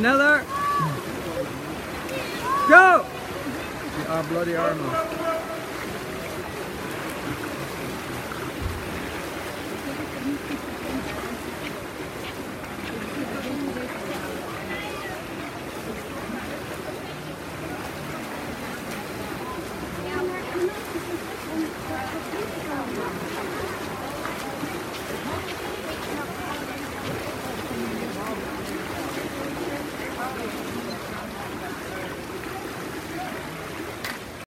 Another. Go! Our bloody armor.